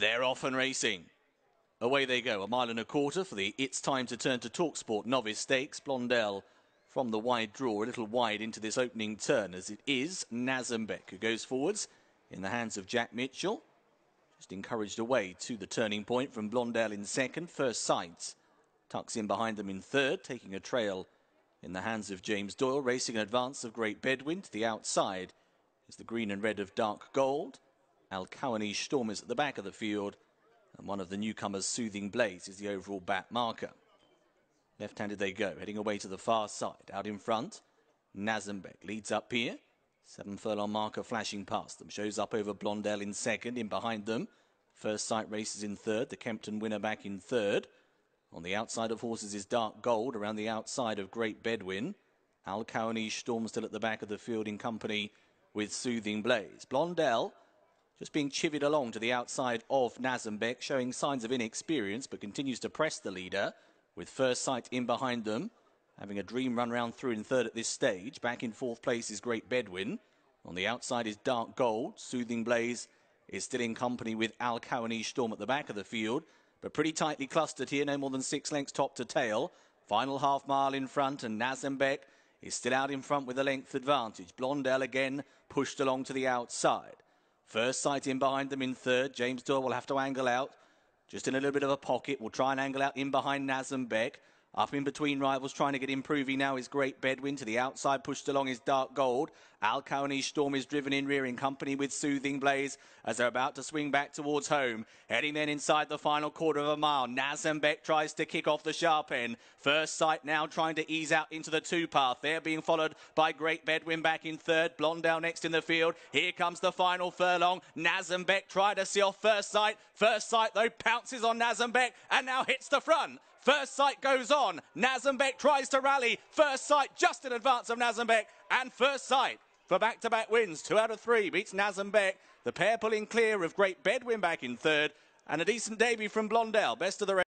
They're off and racing. Away they go, a mile and a quarter for the It's Time to Turn to Talksport Novice Stakes. Blondell from the wide draw, a little wide into this opening turn as it is Nazembek who goes forwards in the hands of Jack Mitchell. Just encouraged away to the turning point from Blondell in second. First sight tucks in behind them in third, taking a trail in the hands of James Doyle, racing in advance of Great Bedwin to the outside is the green and red of Dark Gold. Al Kawani Storm is at the back of the field, and one of the newcomers, Soothing Blaze, is the overall bat marker. Left-handed they go, heading away to the far side. Out in front, Nazembek leads up here. Seven furlong marker flashing past them. Shows up over Blondell in second. In behind them, First Sight races in third. The Kempton winner back in third. On the outside of horses is Dark Gold. Around the outside of Great Bedwin. Al Kawani Storm still at the back of the field in company with Soothing Blaze. Blondell just being chivied along to the outside of Nazembek, showing signs of inexperience, but continues to press the leader with first sight in behind them. Having a dream run round through in third at this stage. Back in fourth place is Great Bedwin. On the outside is Dark Gold. Soothing Blaze is still in company with Al Kawani Storm at the back of the field, but pretty tightly clustered here, no more than six lengths top to tail. Final half mile in front, and Nazembek is still out in front with a length advantage. Blondell again pushed along to the outside. First sight in behind them in third. James Doyle will have to angle out. Just in a little bit of a pocket. We'll try and angle out in behind Nazembek. Up in between rivals, trying to get improving now is Great Bedwin. To the outside, pushed along is Dark Gold. Al Kawani Storm is driven in rear in company with Soothing Blaze as they're about to swing back towards home. Heading then inside the final quarter of a mile. Nazembek tries to kick off the sharp end. First sight now trying to ease out into the two path. They're being followed by Great Bedwin back in third. Blondell next in the field. Here comes the final furlong. Nazembek tried to see off first sight. First sight though pounces on Nazembek and now hits the front. First sight goes on. Nazembek tries to rally. First sight just in advance of Nazembek. And first sight for back-to-back -back wins. Two out of three beats Nazembek. The pair pulling clear of Great Bedwin back in third. And a decent debut from Blondell. Best of the